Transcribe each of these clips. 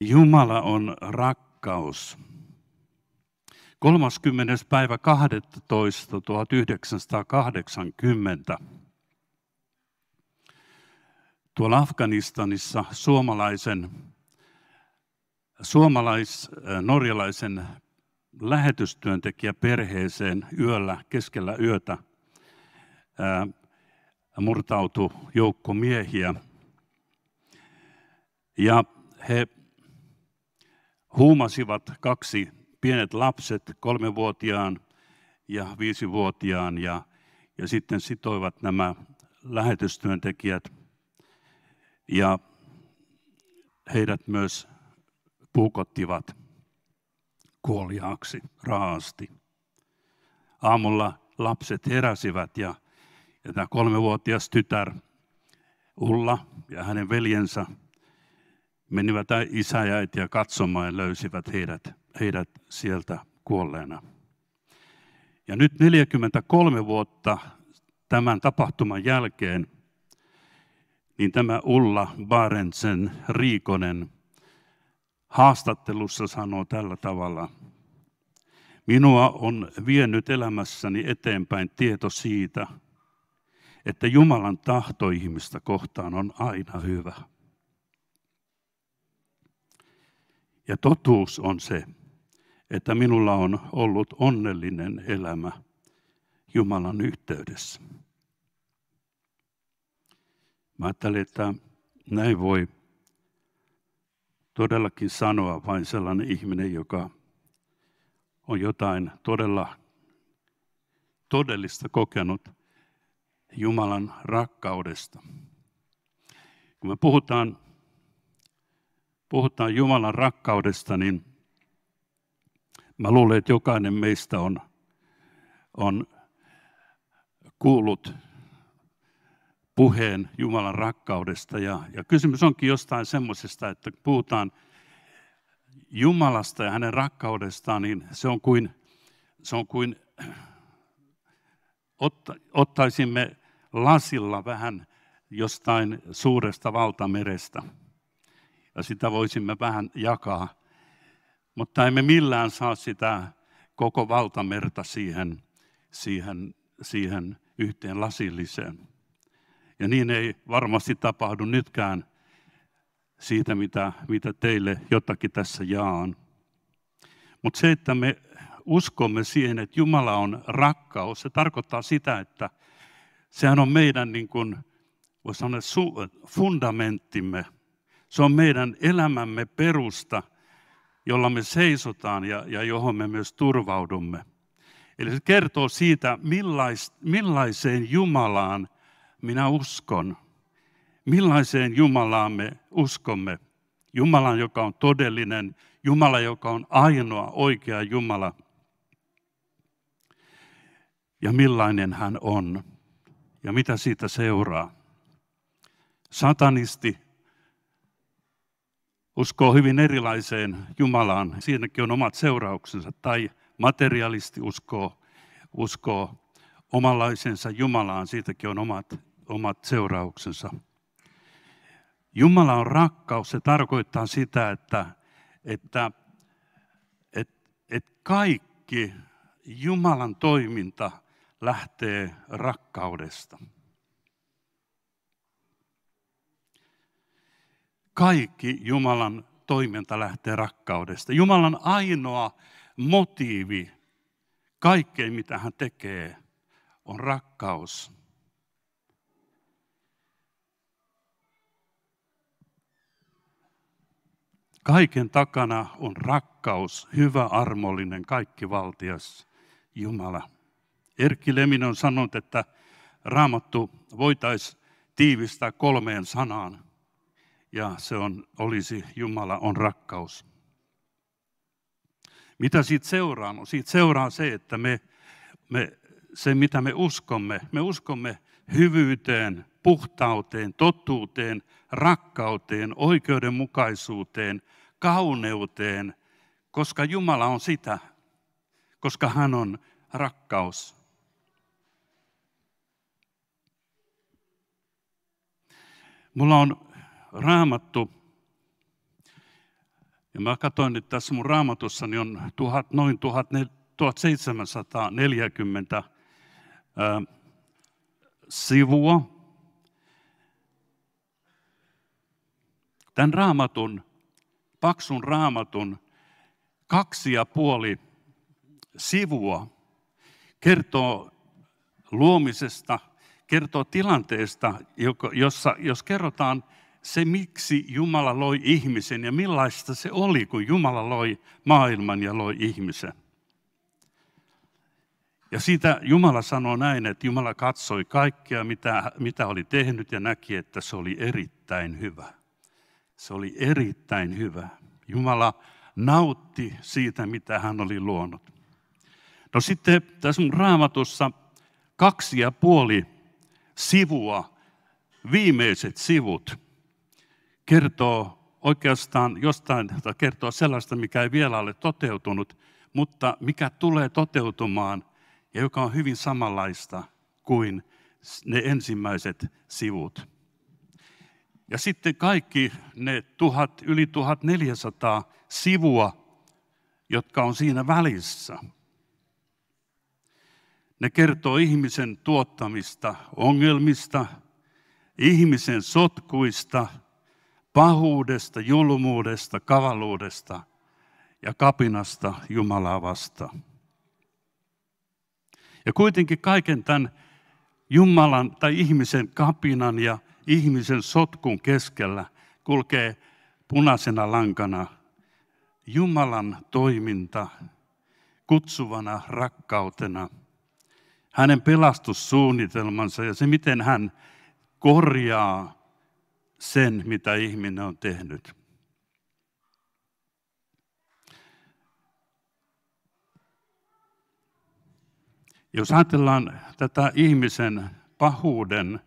Jumala on rakkaus. 30. päivä 12. 1980 tuolla Afganistanissa suomalaisen, suomalais-norjalaisen lähetystyöntekijä perheeseen yöllä, keskellä yötä ää, murtautui joukko miehiä. Ja he huumasivat kaksi pienet lapset, kolmevuotiaan ja viisivuotiaan, ja, ja sitten sitoivat nämä lähetystyöntekijät. Ja heidät myös puukottivat kuoliaaksi raasti. Aamulla lapset heräsivät ja, ja tämä kolmevuotias tytär Ulla ja hänen veljensä menivät isä ja äitiä katsomaan ja löysivät heidät, heidät sieltä kuolleena. Ja nyt 43 vuotta tämän tapahtuman jälkeen, niin tämä Ulla Barentsen Riikonen haastattelussa sanoo tällä tavalla. Minua on vienyt elämässäni eteenpäin tieto siitä, että Jumalan tahto ihmistä kohtaan on aina hyvä. Ja totuus on se, että minulla on ollut onnellinen elämä Jumalan yhteydessä. Mä ajattelin, että näin voi todellakin sanoa vain sellainen ihminen, joka on jotain todella todellista kokenut Jumalan rakkaudesta. Kun me puhutaan puhutaan Jumalan rakkaudesta, niin mä luulen, että jokainen meistä on, on kuullut puheen Jumalan rakkaudesta. Ja, ja kysymys onkin jostain semmoisesta, että puhutaan Jumalasta ja hänen rakkaudestaan, niin se on kuin, se on kuin otta, ottaisimme lasilla vähän jostain suuresta valtamerestä – ja sitä voisimme vähän jakaa. Mutta emme millään saa sitä koko valtamerta siihen, siihen, siihen yhteen lasilliseen. Ja niin ei varmasti tapahdu nytkään siitä, mitä, mitä teille jotakin tässä jaan. Mutta se, että me uskomme siihen, että Jumala on rakkaus, se tarkoittaa sitä, että sehän on meidän niin kuin, voisi sanoa, fundamenttimme – se on meidän elämämme perusta, jolla me seisotaan ja, ja johon me myös turvaudumme. Eli se kertoo siitä, millais, millaiseen Jumalaan minä uskon. Millaiseen Jumalaan me uskomme. Jumalan, joka on todellinen, Jumala, joka on ainoa oikea Jumala. Ja millainen hän on. Ja mitä siitä seuraa. Satanisti uskoo hyvin erilaiseen Jumalaan. Siinäkin on omat seurauksensa. Tai materialisti uskoo, uskoo omanlaisensa Jumalaan. Siitäkin on omat, omat seurauksensa. Jumala on rakkaus. Se tarkoittaa sitä, että, että, että, että kaikki Jumalan toiminta lähtee rakkaudesta. Kaikki Jumalan toiminta lähtee rakkaudesta. Jumalan ainoa motiivi kaikkeen, mitä hän tekee, on rakkaus. Kaiken takana on rakkaus, hyvä, armollinen, kaikkivaltias Jumala. Erkki Leminen on sanonut, että raamattu voitaisiin tiivistää kolmeen sanaan ja se on, olisi Jumala on rakkaus. Mitä siitä seuraa? No siitä seuraa se, että me, me, se mitä me uskomme, me uskomme hyvyyteen, puhtauteen, totuuteen, rakkauteen, oikeudenmukaisuuteen, kauneuteen, koska Jumala on sitä, koska hän on rakkaus. Mulla on raamattu Ja mä katsoin, että tässä mun raamatussani on tuhat, noin 1740 ää, sivua. Tämän raamatun, paksun raamatun kaksi ja puoli sivua kertoo luomisesta, kertoo tilanteesta, jossa, jos kerrotaan se, miksi Jumala loi ihmisen ja millaista se oli, kun Jumala loi maailman ja loi ihmisen. Ja siitä Jumala sanoo näin, että Jumala katsoi kaikkea, mitä, mitä oli tehnyt ja näki, että se oli erittäin hyvä. Se oli erittäin hyvä. Jumala nautti siitä, mitä hän oli luonut. No sitten tässä mun raamatussa kaksi ja puoli sivua, viimeiset sivut, kertoo oikeastaan jostain, tai kertoo sellaista, mikä ei vielä ole toteutunut, mutta mikä tulee toteutumaan ja joka on hyvin samanlaista kuin ne ensimmäiset sivut. Ja sitten kaikki ne tuhat, yli 1400 sivua, jotka on siinä välissä, ne kertoo ihmisen tuottamista ongelmista, ihmisen sotkuista, pahuudesta, julmuudesta, kavaluudesta ja kapinasta Jumalaa vastaan. Ja kuitenkin kaiken tämän Jumalan tai ihmisen kapinan ja ihmisen sotkun keskellä kulkee punaisena lankana Jumalan toiminta kutsuvana rakkautena – hänen pelastussuunnitelmansa ja se, miten hän korjaa sen, mitä ihminen on tehnyt. Jos ajatellaan tätä ihmisen pahuuden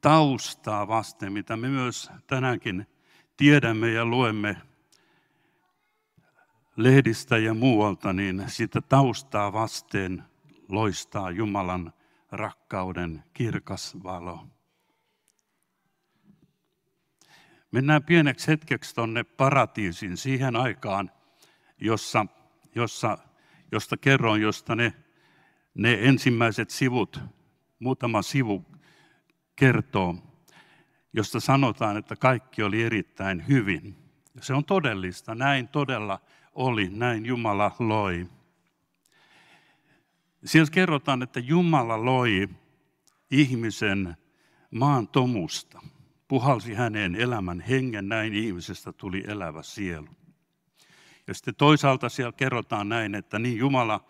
taustaa vasten, mitä me myös tänäänkin tiedämme ja luemme lehdistä ja muualta, niin sitä taustaa vasten – loistaa Jumalan rakkauden kirkas valo. Mennään pieneksi hetkeksi tuonne paratiisin siihen aikaan, jossa, jossa, josta kerroin, josta ne, ne ensimmäiset sivut, muutama sivu kertoo, josta sanotaan, että kaikki oli erittäin hyvin. Se on todellista, näin todella oli, näin Jumala loi. Siellä kerrotaan, että Jumala loi ihmisen maan tomusta, puhalsi häneen elämän hengen, näin ihmisestä tuli elävä sielu. Ja sitten toisaalta siellä kerrotaan näin, että niin Jumala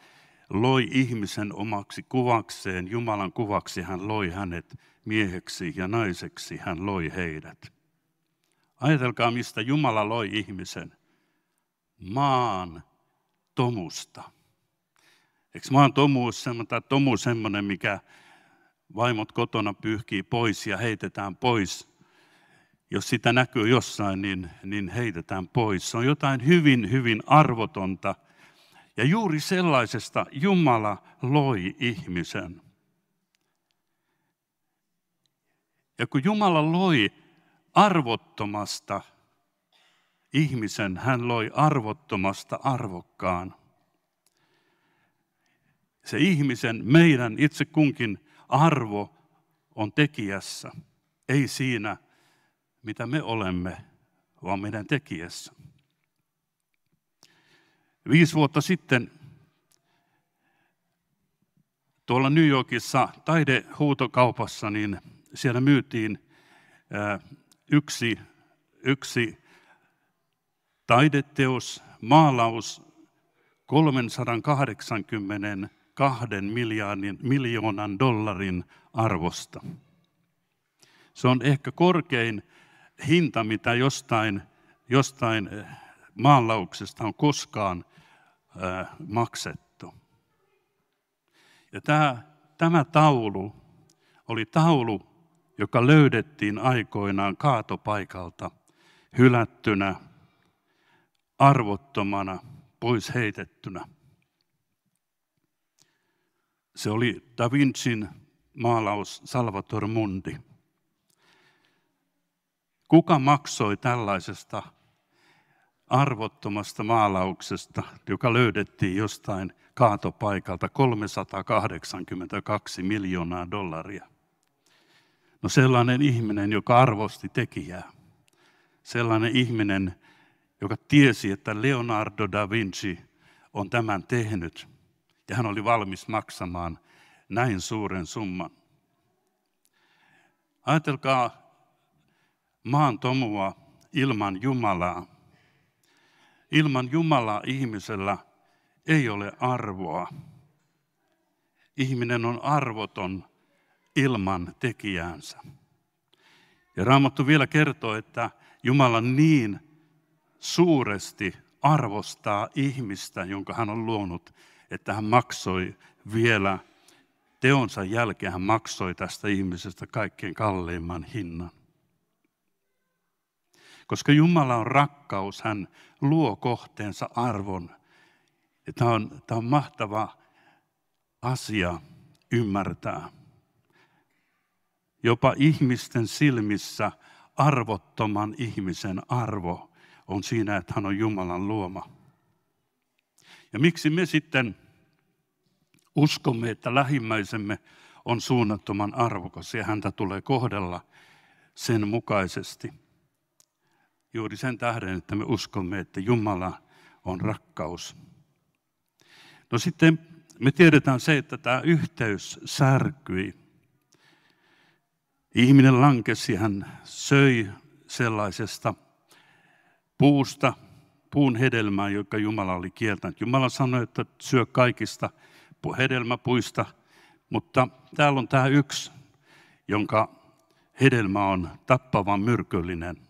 loi ihmisen omaksi kuvakseen, Jumalan kuvaksi hän loi hänet mieheksi ja naiseksi, hän loi heidät. Ajatelkaa, mistä Jumala loi ihmisen. Maan tomusta. Eikö maan tomuus semmoinen, tomu semmoinen, mikä vaimot kotona pyyhkii pois ja heitetään pois. Jos sitä näkyy jossain, niin, niin heitetään pois. Se on jotain hyvin, hyvin arvotonta. Ja juuri sellaisesta Jumala loi ihmisen. Ja kun Jumala loi arvottomasta ihmisen, hän loi arvottomasta arvokkaan se ihmisen, meidän itse kunkin arvo on tekijässä, ei siinä, mitä me olemme, vaan meidän tekijässä. Viisi vuotta sitten tuolla New Yorkissa taidehuutokaupassa, niin siellä myytiin yksi, yksi taideteos, maalaus 380 kahden miljoonan, miljoonan dollarin arvosta. Se on ehkä korkein hinta, mitä jostain, jostain eh, maalauksesta on koskaan äh, maksettu. Ja tämä, tämä taulu oli taulu, joka löydettiin aikoinaan kaatopaikalta hylättynä, arvottomana, pois heitettynä. Se oli Da Vincin maalaus Salvator Mundi. Kuka maksoi tällaisesta arvottomasta maalauksesta, joka löydettiin jostain kaatopaikalta 382 miljoonaa dollaria. No sellainen ihminen, joka arvosti tekijää. Sellainen ihminen, joka tiesi, että Leonardo da Vinci on tämän tehnyt. Ja hän oli valmis maksamaan näin suuren summan. Ajatelkaa maan tomua ilman Jumalaa. Ilman Jumalaa ihmisellä ei ole arvoa. Ihminen on arvoton ilman tekijäänsä. Ja Raamattu vielä kertoo, että Jumala niin suuresti arvostaa ihmistä, jonka hän on luonut, että hän maksoi vielä teonsa jälkeen, hän maksoi tästä ihmisestä kaikkein kalleimman hinnan. Koska Jumala on rakkaus, hän luo kohteensa arvon. Ja tämä on, tämä on mahtava asia ymmärtää. Jopa ihmisten silmissä arvottoman ihmisen arvo on siinä, että hän on Jumalan luoma. Ja miksi me sitten uskomme, että lähimmäisemme on suunnattoman arvokas ja häntä tulee kohdella sen mukaisesti. Juuri sen tähden, että me uskomme, että Jumala on rakkaus. No sitten me tiedetään se, että tämä yhteys särkyi. Ihminen lankesi, hän söi sellaisesta puusta, puun hedelmää, joka Jumala oli kieltänyt. Jumala sanoi, että syö kaikista hedelmäpuista, mutta täällä on tämä yksi, jonka hedelmä on tappavan myrkyllinen.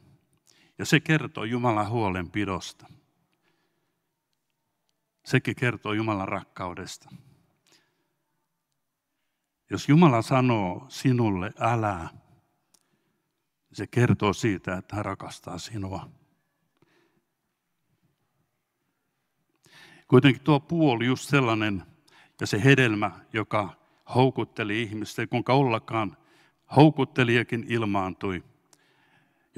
Ja se kertoo Jumalan huolenpidosta. Sekin kertoo Jumalan rakkaudesta. Jos Jumala sanoo sinulle älä, se kertoo siitä, että hän rakastaa sinua. Kuitenkin tuo puu oli just sellainen, ja se hedelmä, joka houkutteli ihmistä, kuinka ollakaan houkuttelijakin ilmaantui,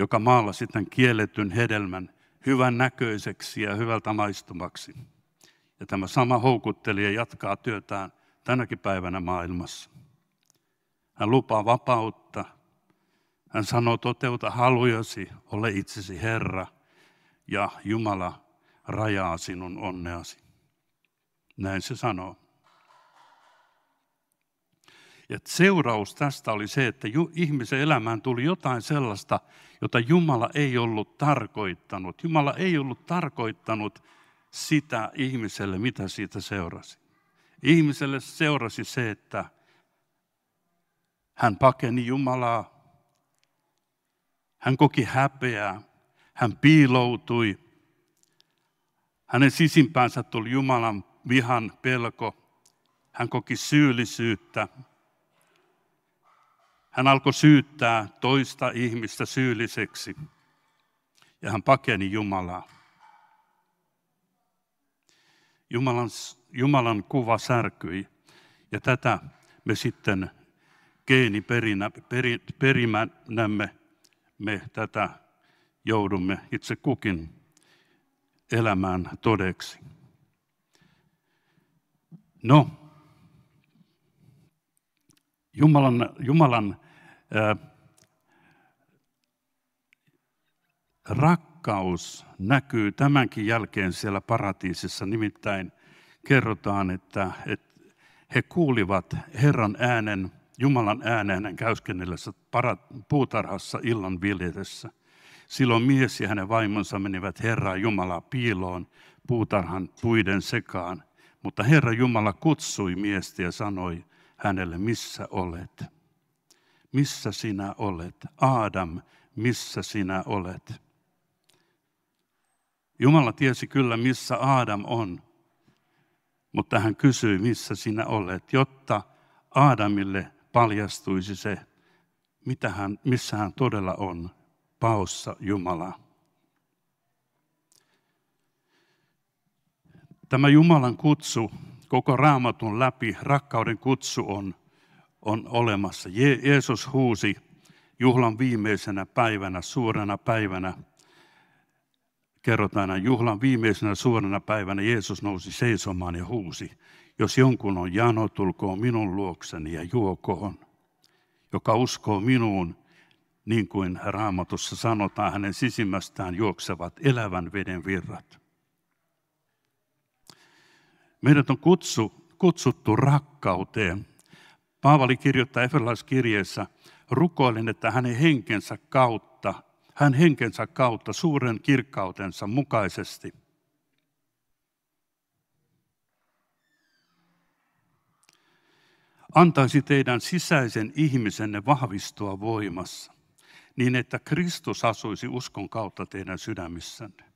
joka maalla sitten kielletyn hedelmän hyvän näköiseksi ja hyvältä maistumaksi. Ja tämä sama houkuttelija jatkaa työtään tänäkin päivänä maailmassa. Hän lupaa vapautta. Hän sanoo, toteuta halujasi, ole itsesi Herra, ja Jumala rajaa sinun onneasi. Näin se sanoo. Ja seuraus tästä oli se, että ihmisen elämään tuli jotain sellaista, jota Jumala ei ollut tarkoittanut. Jumala ei ollut tarkoittanut sitä ihmiselle, mitä siitä seurasi. Ihmiselle seurasi se, että hän pakeni Jumalaa, hän koki häpeää, hän piiloutui. Hänen sisimpäänsä tuli Jumalan vihan pelko, hän koki syyllisyyttä, hän alkoi syyttää toista ihmistä syylliseksi ja hän pakeni Jumalaa. Jumalan, Jumalan kuva särkyi ja tätä me sitten geeniperimänämme me tätä joudumme itse kukin elämään todeksi. No, Jumalan, Jumalan ää, rakkaus näkyy tämänkin jälkeen siellä paratiisissa. Nimittäin kerrotaan, että, että he kuulivat Herran äänen, Jumalan äänen käyskennellessä puutarhassa illan viljetessä. Silloin mies ja hänen vaimonsa menivät Herraa Jumalaa piiloon puutarhan puiden sekaan. Mutta Herra Jumala kutsui miestä ja sanoi, hänelle, missä olet? Missä sinä olet? Adam, missä sinä olet? Jumala tiesi kyllä, missä Adam on, mutta hän kysyi, missä sinä olet, jotta Adamille paljastuisi se, mitä hän, missä hän todella on, paossa Jumala. Tämä Jumalan kutsu koko raamatun läpi rakkauden kutsu on, on olemassa. Je- Jeesus huusi juhlan viimeisenä päivänä, suurena päivänä, kerrotaan juhlan viimeisenä suurena päivänä Jeesus nousi seisomaan ja huusi, jos jonkun on jano, tulkoon minun luokseni ja juokoon. Joka uskoo minuun, niin kuin raamatussa sanotaan, hänen sisimmästään juoksevat elävän veden virrat. Meidät on kutsu, kutsuttu rakkauteen. Paavali kirjoittaa Efesolaiskirjeessä, rukoilen, että hänen henkensä kautta, hän henkensä kautta suuren kirkkautensa mukaisesti antaisi teidän sisäisen ihmisenne vahvistua voimassa, niin että Kristus asuisi uskon kautta teidän sydämissänne.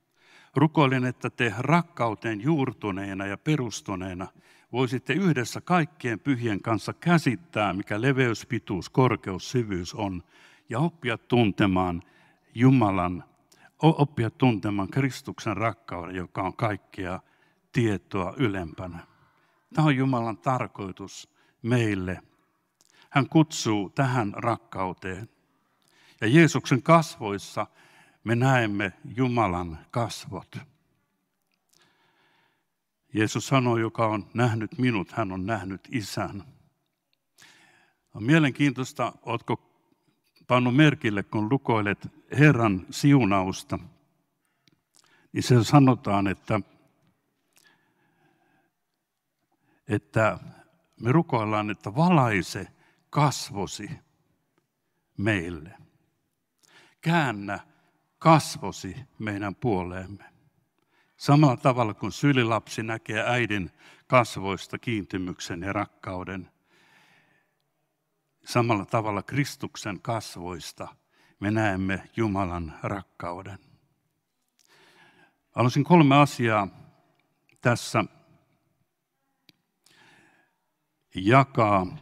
Rukoilen, että te rakkauteen juurtuneena ja perustuneena voisitte yhdessä kaikkien pyhien kanssa käsittää, mikä leveys, pituus, korkeus, syvyys on, ja oppia tuntemaan Jumalan, oppia tuntemaan Kristuksen rakkauden, joka on kaikkea tietoa ylempänä. Tämä on Jumalan tarkoitus meille. Hän kutsuu tähän rakkauteen. Ja Jeesuksen kasvoissa me näemme Jumalan kasvot. Jeesus sanoi, joka on nähnyt minut, hän on nähnyt isän. On mielenkiintoista, oletko pannut merkille, kun lukoilet Herran siunausta, niin se sanotaan, että, että me rukoillaan, että valaise kasvosi meille. Käännä kasvosi meidän puoleemme. Samalla tavalla kuin sylilapsi näkee äidin kasvoista kiintymyksen ja rakkauden, samalla tavalla Kristuksen kasvoista me näemme Jumalan rakkauden. Haluaisin kolme asiaa tässä jakaa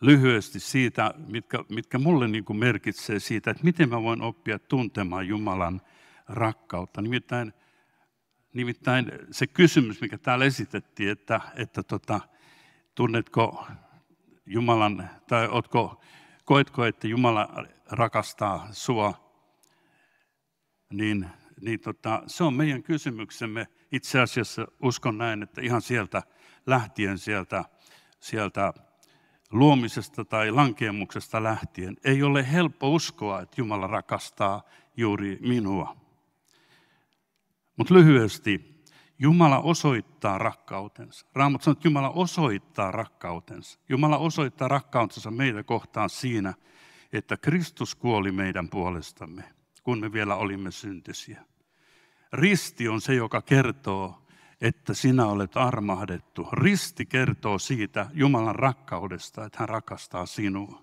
lyhyesti siitä, mitkä, mitkä mulle niin kuin merkitsee siitä, että miten mä voin oppia tuntemaan Jumalan rakkautta. Nimittäin, nimittäin se kysymys, mikä täällä esitettiin, että, että tota, tunnetko Jumalan, tai otko, koetko, että Jumala rakastaa sua, niin, niin tota, se on meidän kysymyksemme. Itse asiassa uskon näin, että ihan sieltä lähtien sieltä, sieltä luomisesta tai lankemuksesta lähtien. Ei ole helppo uskoa, että Jumala rakastaa juuri minua. Mutta lyhyesti, Jumala osoittaa rakkautensa. Raamat sanoo, että Jumala osoittaa rakkautensa. Jumala osoittaa rakkautensa meitä kohtaan siinä, että Kristus kuoli meidän puolestamme, kun me vielä olimme syntisiä. Risti on se, joka kertoo, että sinä olet armahdettu. Risti kertoo siitä Jumalan rakkaudesta, että hän rakastaa sinua.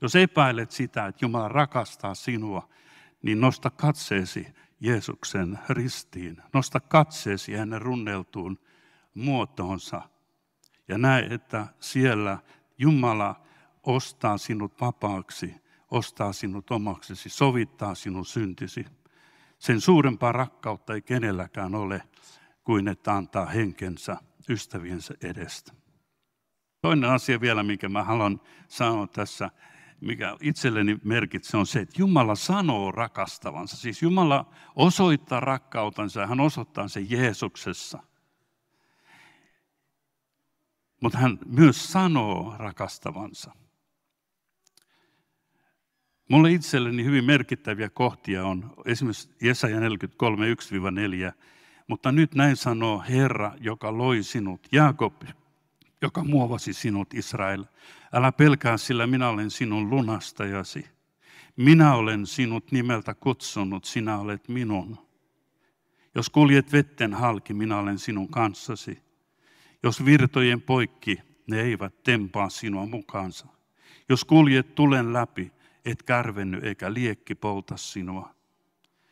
Jos epäilet sitä, että Jumala rakastaa sinua, niin nosta katseesi Jeesuksen ristiin. Nosta katseesi hänen runneltuun muotoonsa ja näe, että siellä Jumala ostaa sinut vapaaksi, ostaa sinut omaksesi, sovittaa sinun syntisi. Sen suurempaa rakkautta ei kenelläkään ole kuin että antaa henkensä ystäviensä edestä. Toinen asia vielä, mikä mä haluan sanoa tässä, mikä itselleni merkitsee, on se, että Jumala sanoo rakastavansa. Siis Jumala osoittaa rakkautensa ja hän osoittaa sen Jeesuksessa. Mutta hän myös sanoo rakastavansa. Mulle itselleni hyvin merkittäviä kohtia on esimerkiksi Jesaja 43, 1-4, mutta nyt näin sanoo Herra, joka loi sinut, Jaakob, joka muovasi sinut, Israel. Älä pelkää, sillä minä olen sinun lunastajasi. Minä olen sinut nimeltä kutsunut, sinä olet minun. Jos kuljet vetten halki, minä olen sinun kanssasi. Jos virtojen poikki, ne eivät tempaa sinua mukaansa. Jos kuljet tulen läpi, et kärvenny eikä liekki polta sinua.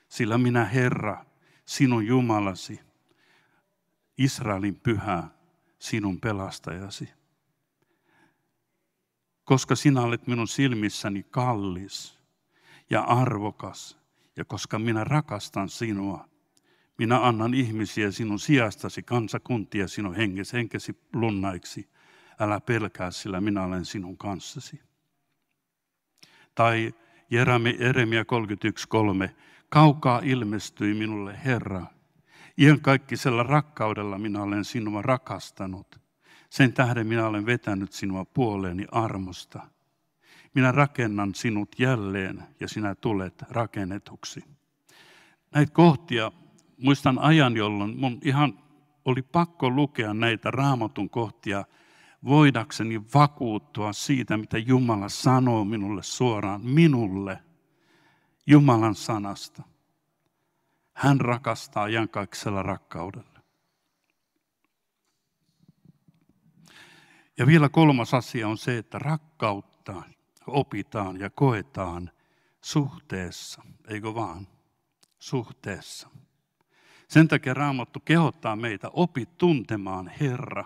Sillä minä Herra, sinun Jumalasi, Israelin pyhä, sinun pelastajasi. Koska sinä olet minun silmissäni kallis ja arvokas, ja koska minä rakastan sinua, minä annan ihmisiä sinun sijastasi, kansakuntia sinun hengesi, henkesi lunnaiksi. Älä pelkää, sillä minä olen sinun kanssasi. Tai Jeremia 31.3. Kaukaa ilmestyi minulle Herra. Iankaikkisella rakkaudella minä olen sinua rakastanut. Sen tähden minä olen vetänyt sinua puoleeni armosta. Minä rakennan sinut jälleen ja sinä tulet rakennetuksi. Näitä kohtia, muistan ajan, jolloin mun ihan oli pakko lukea näitä raamatun kohtia voidakseni vakuuttua siitä, mitä Jumala sanoo minulle suoraan, minulle, Jumalan sanasta. Hän rakastaa iankaikkisella rakkaudella. Ja vielä kolmas asia on se, että rakkautta opitaan ja koetaan suhteessa, eikö vaan? Suhteessa. Sen takia Raamattu kehottaa meitä, opi tuntemaan Herra,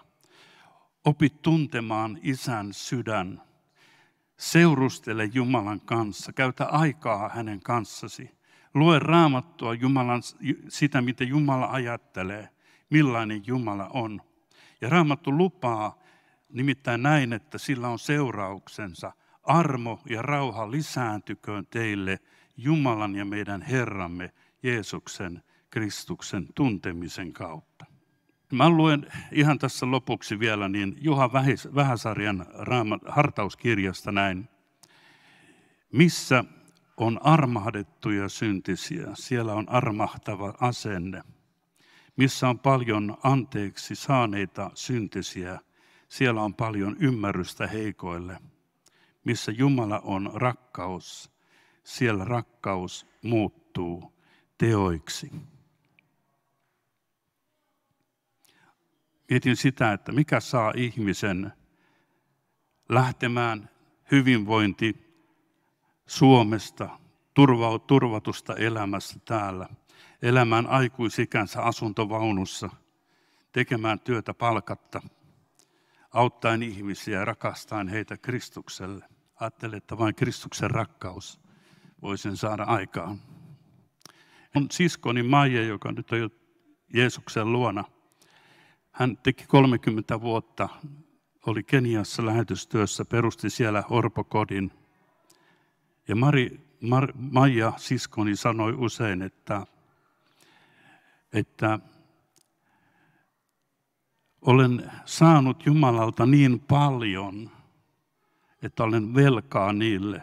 opi tuntemaan Isän sydän, seurustele Jumalan kanssa, käytä aikaa hänen kanssasi. Lue raamattua Jumalan, sitä, mitä Jumala ajattelee, millainen Jumala on. Ja raamattu lupaa nimittäin näin, että sillä on seurauksensa. Armo ja rauha lisääntyköön teille Jumalan ja meidän Herramme Jeesuksen Kristuksen tuntemisen kautta. Mä luen ihan tässä lopuksi vielä niin Juha Vähäsarjan raamat, hartauskirjasta näin. Missä on armahdettuja syntisiä, siellä on armahtava asenne. Missä on paljon anteeksi saaneita syntisiä, siellä on paljon ymmärrystä heikoille. Missä Jumala on rakkaus, siellä rakkaus muuttuu teoiksi. Mietin sitä, että mikä saa ihmisen lähtemään hyvinvointi Suomesta, turvatusta elämästä täällä, elämään aikuisikänsä asuntovaunussa, tekemään työtä palkatta, auttaen ihmisiä ja rakastaen heitä Kristukselle. Ajattelen, että vain Kristuksen rakkaus voi sen saada aikaan. On siskoni Maija, joka nyt on jo Jeesuksen luona. Hän teki 30 vuotta, oli Keniassa lähetystyössä, perusti siellä orpokodin. Ja Mari, Mar, Maija siskoni sanoi usein, että, että olen saanut Jumalalta niin paljon, että olen velkaa niille,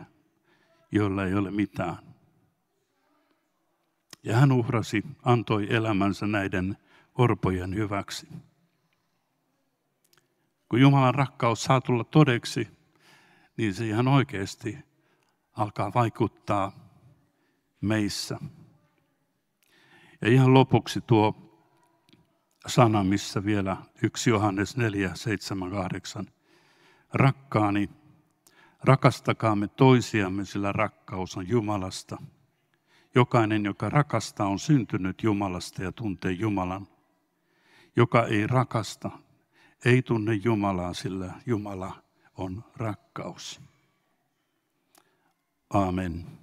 joilla ei ole mitään. Ja hän uhrasi, antoi elämänsä näiden orpojen hyväksi. Kun Jumalan rakkaus saa tulla todeksi, niin se ihan oikeasti alkaa vaikuttaa meissä. Ja ihan lopuksi tuo sana, missä vielä 1 Johannes 4, 7, 8. Rakkaani, rakastakaamme toisiamme, sillä rakkaus on Jumalasta. Jokainen, joka rakastaa, on syntynyt Jumalasta ja tuntee Jumalan. Joka ei rakasta, ei tunne Jumalaa, sillä Jumala on rakkaus. Amen.